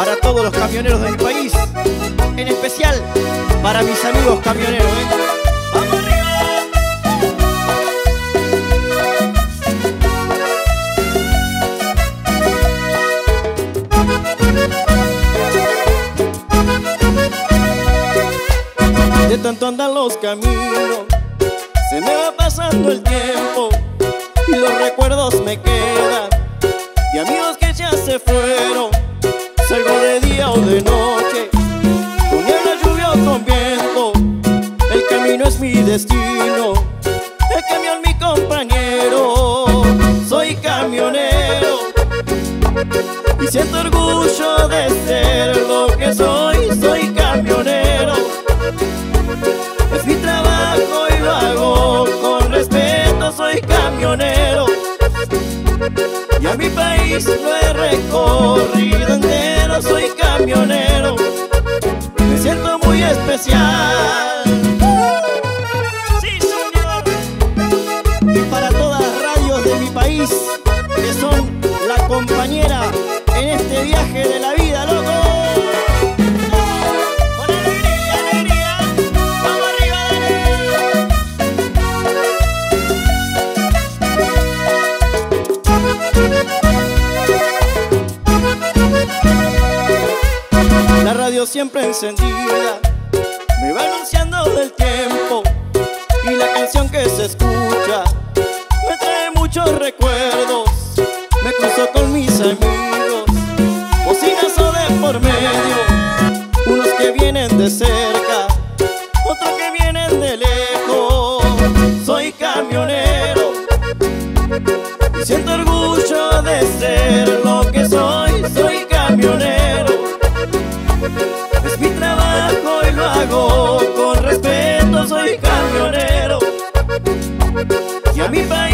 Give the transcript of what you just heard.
para todos los camioneros de mi país, en especial para mis amigos camioneros. ¿eh? De tanto andar los caminos, se me va pasando el tiempo y los recuerdos me quedan y amigos que ya se fueron, salgo de día o de noche, con niebla, lluvia o con viento, el camino es mi destino, el camión mi compañero, soy camionero y siento orgullo de ser lo que soy, soy camionero. Es mi trabajo y lo hago con respeto, soy camionero. Y a mi país lo he recorrido entero, soy camionero. Me siento muy especial. Sí, señor. Y para todas radios de mi país, siempre encendida me va anunciando del tiempo y la canción que se escucha me trae muchos recuerdos. Me cruzo con mis amigos, bocinazo de por medio, unos que vienen de cerca, otros que vienen de lejos. Soy camionero y siento orgullo con respeto soy camionero. Y a mi país